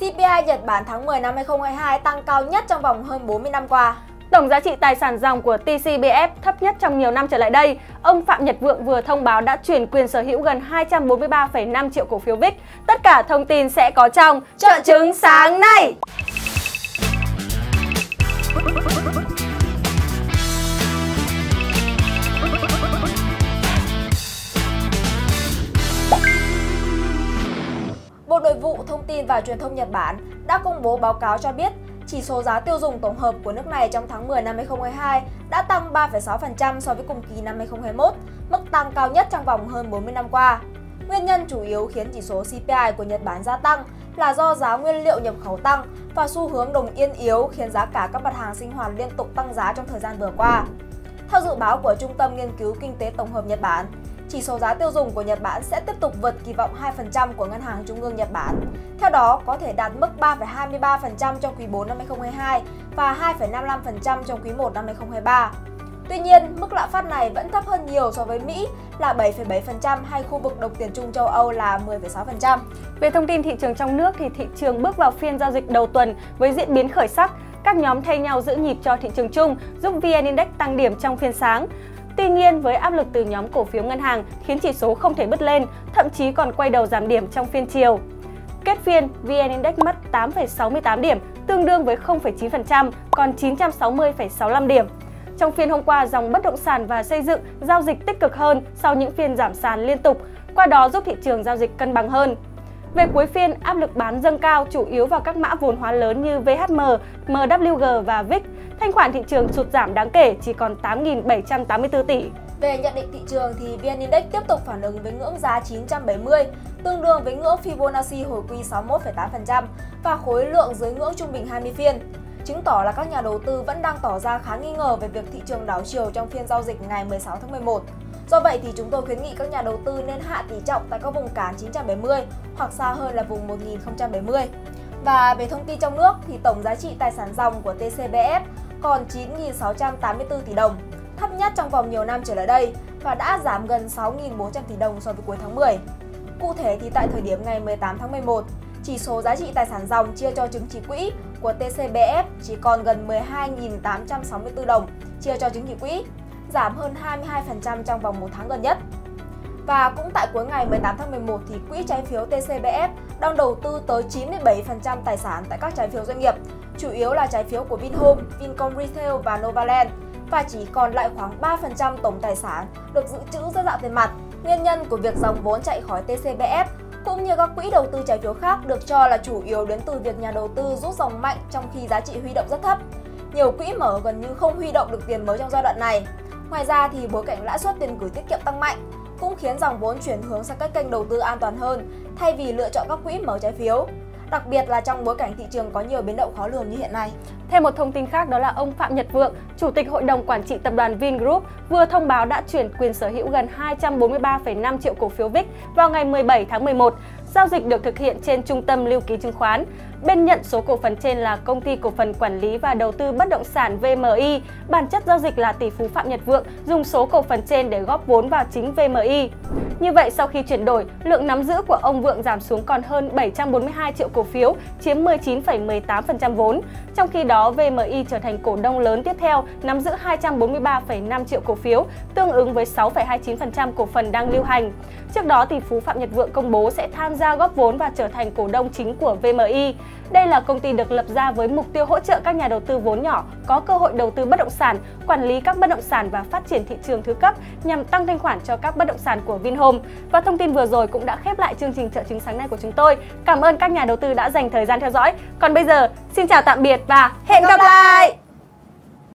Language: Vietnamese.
CPI Nhật Bản tháng 10 năm 2022 tăng cao nhất trong vòng hơn 40 năm qua. Tổng giá trị tài sản dòng của TCBF thấp nhất trong nhiều năm trở lại đây. Ông Phạm Nhật Vượng vừa thông báo đã chuyển quyền sở hữu gần 243,5 triệu cổ phiếu VIX. Tất cả thông tin sẽ có trong trợ chứng sáng nay. Bộ Thông tin và Truyền thông Nhật Bản đã công bố báo cáo cho biết chỉ số giá tiêu dùng tổng hợp của nước này trong tháng 10 năm 2022 đã tăng 3,6% so với cùng kỳ năm 2021, mức tăng cao nhất trong vòng hơn 40 năm qua. Nguyên nhân chủ yếu khiến chỉ số CPI của Nhật Bản gia tăng là do giá nguyên liệu nhập khẩu tăng và xu hướng đồng yên yếu khiến giá cả các mặt hàng sinh hoạt liên tục tăng giá trong thời gian vừa qua. Theo dự báo của Trung tâm Nghiên cứu Kinh tế Tổng hợp Nhật Bản, chỉ số giá tiêu dùng của Nhật Bản sẽ tiếp tục vượt kỳ vọng 2% của Ngân hàng Trung ương Nhật Bản. Theo đó, có thể đạt mức 3,23% trong quý 4 năm 2022 và 2,55% trong quý 1 năm 2023. Tuy nhiên, mức lạm phát này vẫn thấp hơn nhiều so với Mỹ là 7,7% hay khu vực đồng tiền chung châu Âu là 10,6%. Về thông tin thị trường trong nước thì thị trường bước vào phiên giao dịch đầu tuần với diễn biến khởi sắc. Các nhóm thay nhau giữ nhịp cho thị trường chung, giúp VN Index tăng điểm trong phiên sáng. Tuy nhiên, với áp lực từ nhóm cổ phiếu ngân hàng khiến chỉ số không thể bứt lên, thậm chí còn quay đầu giảm điểm trong phiên chiều. Kết phiên, VN Index mất 8,68 điểm, tương đương với 0,9%, còn 960,65 điểm. Trong phiên hôm qua, dòng bất động sản và xây dựng giao dịch tích cực hơn sau những phiên giảm sàn liên tục, qua đó giúp thị trường giao dịch cân bằng hơn. Về cuối phiên, áp lực bán dâng cao chủ yếu vào các mã vốn hóa lớn như VHM, MWG và VIX. Thanh khoản thị trường sụt giảm đáng kể chỉ còn 8.784 tỷ. Về nhận định thị trường thì VN Index tiếp tục phản ứng với ngưỡng giá 970, tương đương với ngưỡng Fibonacci hồi quy 61,8% và khối lượng dưới ngưỡng trung bình 20 phiên chứng tỏ là các nhà đầu tư vẫn đang tỏ ra khá nghi ngờ về việc thị trường đảo chiều trong phiên giao dịch ngày 16 tháng 11. Do vậy thì chúng tôi khuyến nghị các nhà đầu tư nên hạ tỷ trọng tại các vùng cản 970 hoặc xa hơn là vùng 1070. Và về thông tin trong nước thì tổng giá trị tài sản dòng của TCBF còn 9.684 tỷ đồng, thấp nhất trong vòng nhiều năm trở lại đây và đã giảm gần 6.400 tỷ đồng so với cuối tháng 10. Cụ thể thì tại thời điểm ngày 18 tháng 11, chỉ số giá trị tài sản dòng chia cho chứng chỉ quỹ của TCBF chỉ còn gần 12.864 đồng chia cho chứng chỉ quỹ, giảm hơn 22% trong vòng một tháng gần nhất. Và cũng tại cuối ngày 18 tháng 11 thì quỹ trái phiếu TCBF đang đầu tư tới 97% tài sản tại các trái phiếu doanh nghiệp, chủ yếu là trái phiếu của Vinhome, Vincom Retail và Novaland và chỉ còn lại khoảng 3% tổng tài sản được dự trữ dưới dạng tiền mặt. Nguyên nhân của việc dòng vốn chạy khỏi TCBF cũng như các quỹ đầu tư trái phiếu khác được cho là chủ yếu đến từ việc nhà đầu tư rút dòng mạnh trong khi giá trị huy động rất thấp. Nhiều quỹ mở gần như không huy động được tiền mới trong giai đoạn này. Ngoài ra thì bối cảnh lãi suất tiền gửi tiết kiệm tăng mạnh cũng khiến dòng vốn chuyển hướng sang các kênh đầu tư an toàn hơn thay vì lựa chọn các quỹ mở trái phiếu đặc biệt là trong bối cảnh thị trường có nhiều biến động khó lường như hiện nay. Thêm một thông tin khác đó là ông Phạm Nhật Vượng, Chủ tịch Hội đồng Quản trị Tập đoàn Vingroup vừa thông báo đã chuyển quyền sở hữu gần 243,5 triệu cổ phiếu VIX vào ngày 17 tháng 11. Giao dịch được thực hiện trên trung tâm lưu ký chứng khoán. Bên nhận số cổ phần trên là công ty cổ phần quản lý và đầu tư bất động sản VMI. Bản chất giao dịch là tỷ phú Phạm Nhật Vượng dùng số cổ phần trên để góp vốn vào chính VMI. Như vậy, sau khi chuyển đổi, lượng nắm giữ của ông Vượng giảm xuống còn hơn 742 triệu cổ phiếu, chiếm 19,18% vốn. Trong khi đó, VMI trở thành cổ đông lớn tiếp theo, nắm giữ 243,5 triệu cổ phiếu, tương ứng với 6,29% cổ phần đang lưu hành. Trước đó, tỷ phú Phạm Nhật Vượng công bố sẽ tham gia góp vốn và trở thành cổ đông chính của VMI. Đây là công ty được lập ra với mục tiêu hỗ trợ các nhà đầu tư vốn nhỏ có cơ hội đầu tư bất động sản, quản lý các bất động sản và phát triển thị trường thứ cấp nhằm tăng thanh khoản cho các bất động sản của Vinhome. Và thông tin vừa rồi cũng đã khép lại chương trình trợ chứng sáng nay của chúng tôi. Cảm ơn các nhà đầu tư đã dành thời gian theo dõi. Còn bây giờ, xin chào tạm biệt và hẹn gặp lại!